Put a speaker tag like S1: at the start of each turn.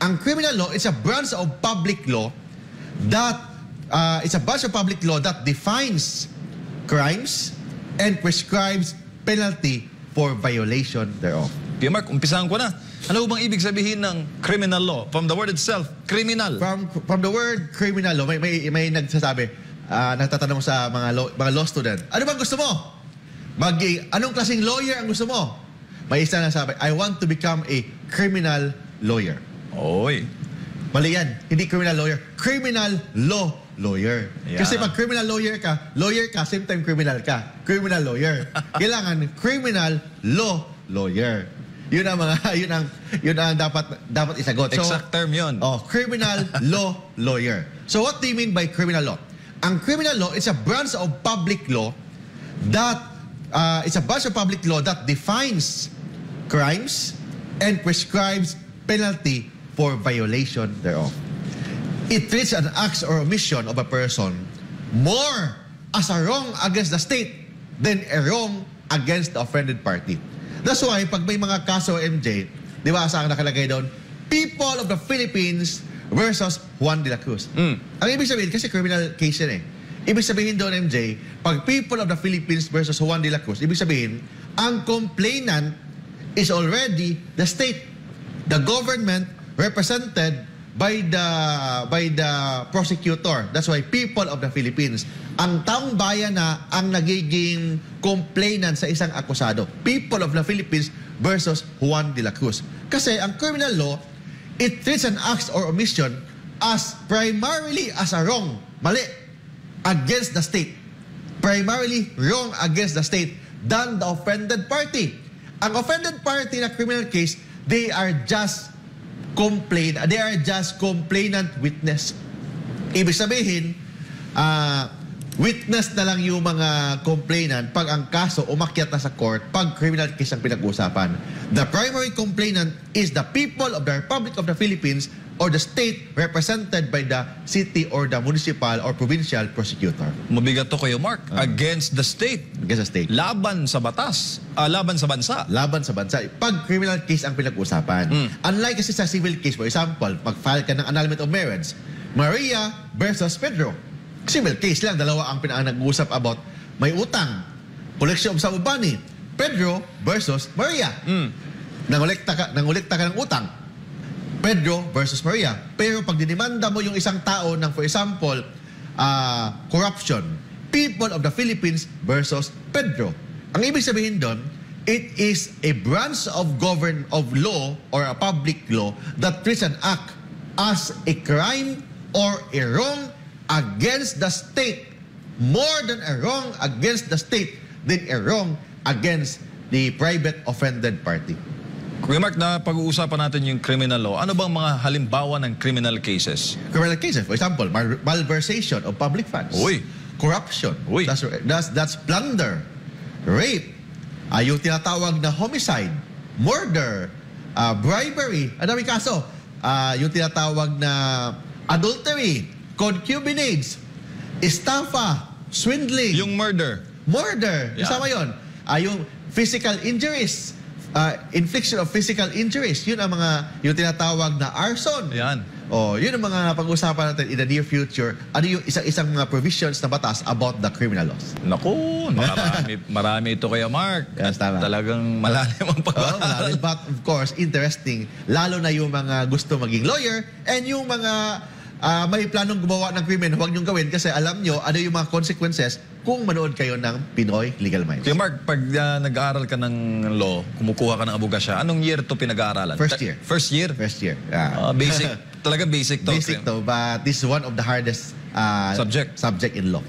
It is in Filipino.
S1: ang criminal law is a branch of public law that uh, it's a branch of public law that defines crimes and prescribes penalty for violation thereof.
S2: Kuya Mark, umpisahan ko na. Ano bang ibig sabihin ng criminal law? From the word itself, criminal.
S1: From from the word criminal law, may may, may nagsasabi, ah, nagtatanong sa mga law, mga law student, ano bang gusto mo? Mag anong klaseng lawyer ang gusto mo? May isa na sabi, I want to become a criminal lawyer.
S2: Oy.
S1: Mali yan. Hindi criminal lawyer. Criminal law lawyer.
S2: Yeah.
S1: Kasi pag criminal lawyer ka, lawyer ka, same time criminal ka. Criminal lawyer. Kailangan criminal law lawyer. Yun ang mga yun ang yun ang dapat dapat isagot.
S2: Exact term yun.
S1: Oh, criminal law lawyer. So what do you mean by criminal law? Ang criminal law is a branch of public law that uh, it's a branch of public law that defines crimes and prescribes penalty for violation thereof. It treats an act or omission of a person more as a wrong against the state than a wrong against the offended party. That's why pag may mga kaso MJ, di ba saan nakalagay doon? People of the Philippines versus Juan de la Cruz.
S2: Mm.
S1: Ang ibig sabihin, kasi criminal case yan eh. Ibig sabihin doon MJ, pag people of the Philippines versus Juan de la Cruz, ibig sabihin, ang complainant is already the state, the government represented by the by the prosecutor. That's why people of the Philippines. Ang taong bayan na ang nagiging complainant sa isang akusado. People of the Philippines versus Juan de la Cruz. Kasi ang criminal law, it treats an act or omission as primarily as a wrong, mali, against the state. Primarily wrong against the state than the offended party. Ang offended party na criminal case, they are just complain, they are just complainant witness. Ibig sabihin, ah, witness na lang yung mga complainant pag ang kaso umakyat na sa court pag criminal case ang pinag-usapan. The primary complainant is the people of the Republic of the Philippines or the state represented by the city or the municipal or provincial prosecutor
S2: Mabigat to kayo, Mark. Against the state.
S1: against the state.
S2: Laban sa batas. Ah, laban sa bansa.
S1: laban sa bansa. Pag criminal case ang pinag-usapan.
S2: Mm.
S1: Unlike kasi sa civil case, for example, mag-file ka ng annulment of marriage, Maria versus Pedro. Civil case lang, dalawa ang pinang nag-uusap about may utang, collection of sabubani, Pedro versus Maria.
S2: Mm.
S1: Nangolekta ka, nangolekta ka ng utang. Pedro versus Maria. Pero pag dinimanda mo yung isang tao ng, for example, ah, corruption, people of the Philippines versus Pedro. Ang ibig sabihin doon, it is a branch of govern of law or a public law that treats an act as a crime or a wrong against the state more than a wrong against the state than a wrong against the private offended party.
S2: Kuya Mark, na pag-uusapan natin yung criminal law. Ano bang mga halimbawa ng criminal cases?
S1: criminal cases. For example, mal- malversation of public funds.
S2: Uy.
S1: Corruption.
S2: Uy.
S1: That's, that's, that's plunder. Rape. Uh, yung tinatawag na homicide. Murder. uh, bribery. Ang daming kaso. Uh, yung tinatawag na adultery. Concubinage. Estafa. Swindling.
S2: Yung murder.
S1: Murder.
S2: Yeah.
S1: Kasama yun. Ah, yung physical injuries. Ah, infliction of physical injuries. Yun ang mga, yung tinatawag na arson.
S2: Yan.
S1: Oh, yun ang mga pag-usapan natin in the near future. Ano yung isang-isang mga provisions na batas about the criminal laws.
S2: Naku, marami, marami ito kaya Mark.
S1: Yes, tama.
S2: Talagang malalim ang
S1: Oh,
S2: pag-aaral.
S1: malalim, but of course, interesting. Lalo na yung mga gusto maging lawyer and yung mga ah, may planong gumawa ng krimen, huwag niyong gawin kasi alam nyo ano yung mga consequences kung manood kayo ng Pinoy Legal Minds.
S2: Kuya Mark, pag ah, nag-aaral ka ng law, kumukuha ka ng abogasya, anong year to pinag-aaralan?
S1: First year.
S2: First year?
S1: First year. Ah.
S2: Ah, basic. Talaga basic to.
S1: Basic to, but this is one of the hardest ah,
S2: Subject.
S1: subject in law.